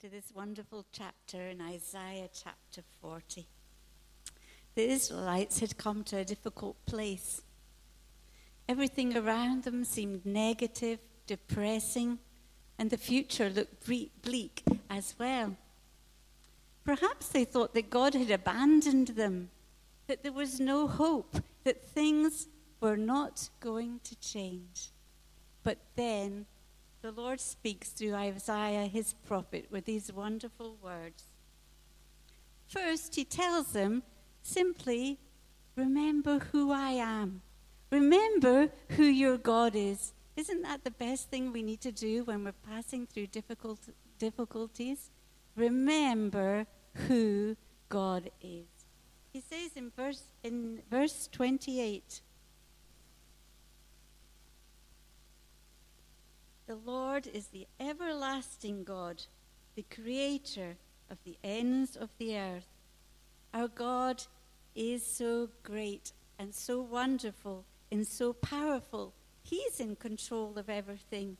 to this wonderful chapter in Isaiah chapter 40. The Israelites had come to a difficult place. Everything around them seemed negative, depressing, and the future looked bleak as well. Perhaps they thought that God had abandoned them, that there was no hope, that things were not going to change. But then the Lord speaks through Isaiah, his prophet, with these wonderful words. First, he tells them simply, Remember who I am. Remember who your God is. Isn't that the best thing we need to do when we're passing through difficult, difficulties? Remember who God is. He says in verse, in verse 28 The Lord is the everlasting God, the creator of the ends of the earth. Our God is so great and so wonderful and so powerful. He's in control of everything.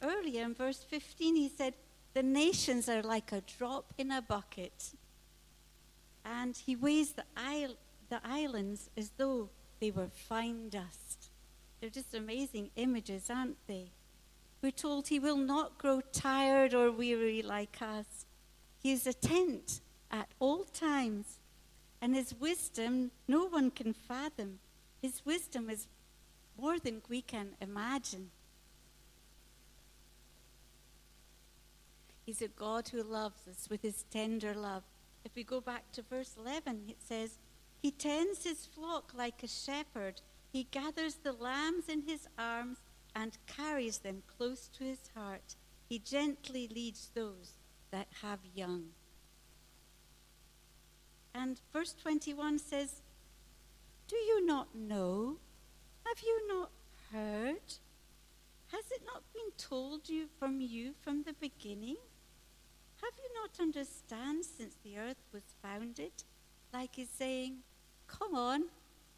Earlier in verse 15, he said, The nations are like a drop in a bucket. And he weighs the, isle, the islands as though they were fine dust. They're just amazing images, aren't they? We're told he will not grow tired or weary like us. He is attent at all times, and his wisdom no one can fathom. His wisdom is more than we can imagine. He's a God who loves us with his tender love. If we go back to verse 11, it says, He tends his flock like a shepherd. He gathers the lambs in his arms and carries them close to his heart. He gently leads those that have young. And verse 21 says, Do you not know? Have you not heard? Has it not been told you from you from the beginning? Have you not understand since the earth was founded? Like he's saying, Come on,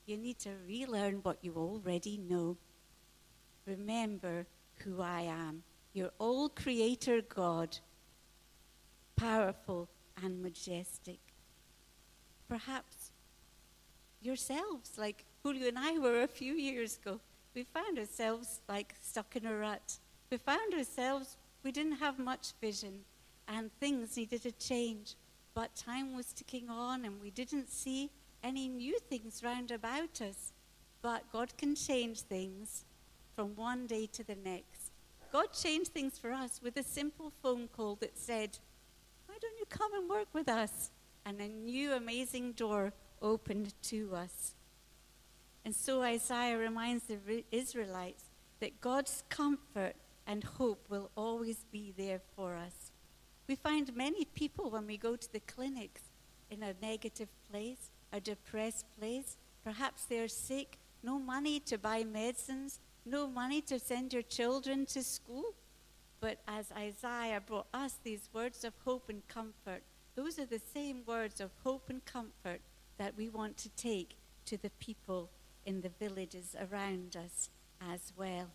you need to relearn what you already know. Remember who I am, your all creator God, powerful and majestic. Perhaps yourselves, like Julio and I were a few years ago, we found ourselves like stuck in a rut. We found ourselves, we didn't have much vision and things needed to change. But time was ticking on and we didn't see any new things round about us. But God can change things from one day to the next. God changed things for us with a simple phone call that said, Why don't you come and work with us? And a new amazing door opened to us. And so Isaiah reminds the Israelites that God's comfort and hope will always be there for us. We find many people when we go to the clinics in a negative place, a depressed place. Perhaps they're sick, no money to buy medicines, no money to send your children to school. But as Isaiah brought us these words of hope and comfort, those are the same words of hope and comfort that we want to take to the people in the villages around us as well.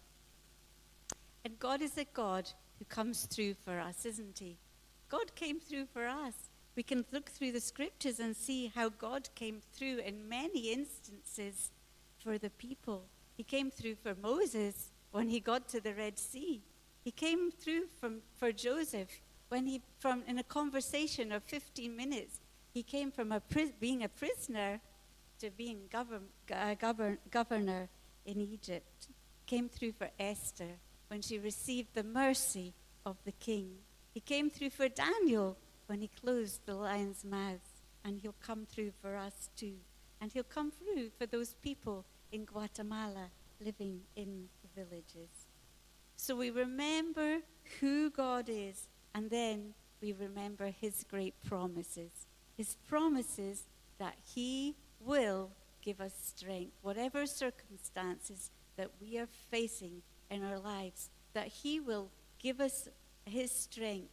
And God is a God who comes through for us, isn't He? God came through for us. We can look through the scriptures and see how God came through in many instances for the people. He came through for Moses when he got to the Red Sea. He came through from, for Joseph when he, from in a conversation of 15 minutes, he came from a being a prisoner to being govern, uh, govern, governor in Egypt. Came through for Esther when she received the mercy of the king. He came through for Daniel when he closed the lion's mouth, and he'll come through for us too. And he'll come through for those people in Guatemala living in the villages. So we remember who God is, and then we remember his great promises. His promises that he will give us strength, whatever circumstances that we are facing in our lives, that he will give us his strength.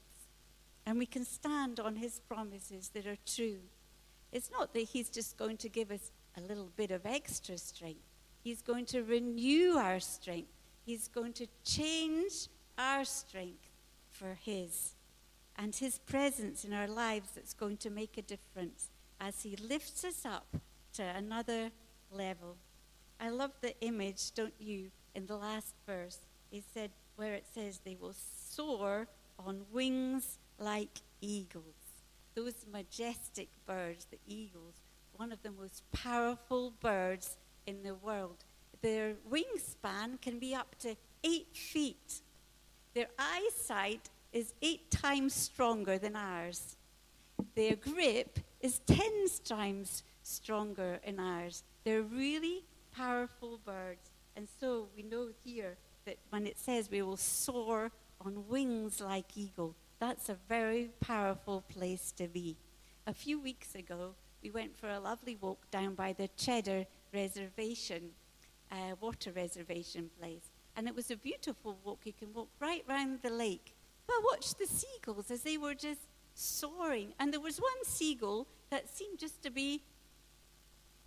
And we can stand on his promises that are true. It's not that he's just going to give us a little bit of extra strength. He's going to renew our strength. He's going to change our strength for His. and His presence in our lives that's going to make a difference as He lifts us up to another level. I love the image, don't you, in the last verse. He said, where it says, they will soar on wings like eagles. Those majestic birds, the eagles, one of the most powerful birds in the world. Their wingspan can be up to eight feet. Their eyesight is eight times stronger than ours. Their grip is ten times stronger than ours. They're really powerful birds. And so we know here that when it says we will soar on wings like eagle, that's a very powerful place to be. A few weeks ago, we went for a lovely walk down by the Cheddar Reservation, uh, water reservation place. And it was a beautiful walk. You can walk right round the lake. But watch the seagulls as they were just soaring. And there was one seagull that seemed just to be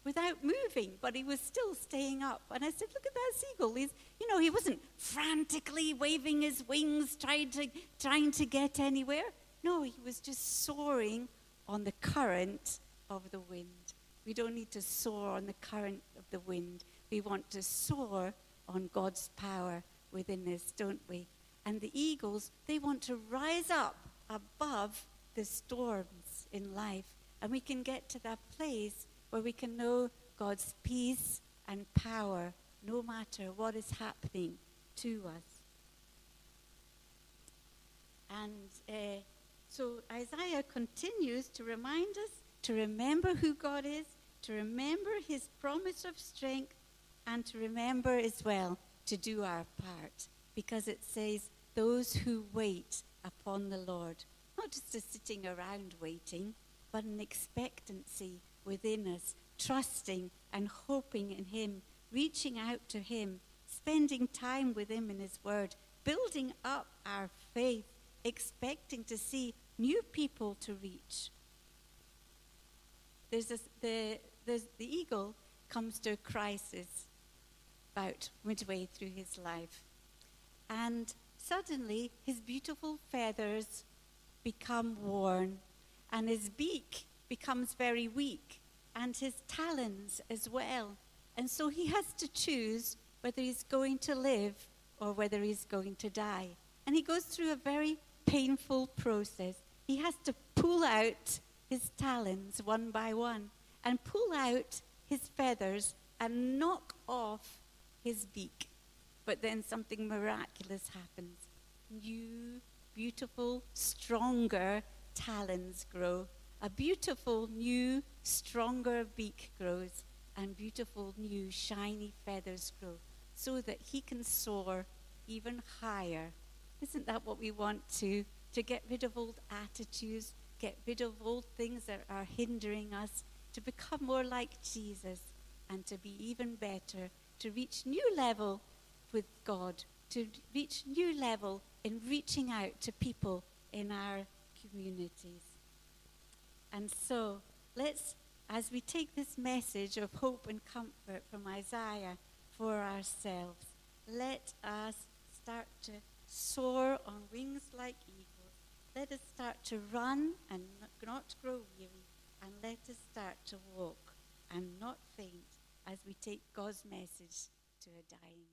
without moving, but he was still staying up. And I said, Look at that seagull. He's, you know, he wasn't frantically waving his wings, trying to, trying to get anywhere. No, he was just soaring on the current of the wind. We don't need to soar on the current of the wind. We want to soar on God's power within us, don't we? And the eagles, they want to rise up above the storms in life. And we can get to that place where we can know God's peace and power no matter what is happening to us. And uh, so Isaiah continues to remind us to remember who God is, to remember his promise of strength, and to remember as well to do our part. Because it says, those who wait upon the Lord. Not just a sitting around waiting, but an expectancy within us, trusting and hoping in Him, reaching out to Him, spending time with Him in His Word, building up our faith, expecting to see new people to reach. There's this, the, the eagle comes to a crisis about midway through his life. And suddenly his beautiful feathers become worn, and his beak becomes very weak, and his talons as well. And so he has to choose whether he's going to live or whether he's going to die. And he goes through a very painful process. He has to pull out his talons one by one and pull out his feathers and knock off his beak. But then something miraculous happens. New, beautiful, stronger talons grow. A beautiful, new, stronger beak grows. And beautiful, new, shiny feathers grow so that he can soar even higher. Isn't that what we want to? To get rid of old attitudes, get rid of old things that are hindering us, to become more like Jesus, and to be even better, to reach new level with God, to reach new level in reaching out to people in our communities. And so, let's, as we take this message of hope and comfort from Isaiah for ourselves, let us start to soar on wings like eagles. Let us start to run and not grow weary. And let us start to walk and not faint as we take God's message to a dying